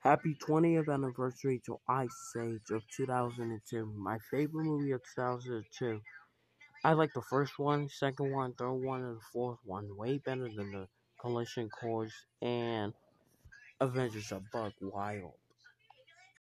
Happy 20th anniversary to Ice Age of 2002. My favorite movie of 2002. I like the first one, second one, third one, and the fourth one way better than the Collision Course and Adventures of Buck Wild.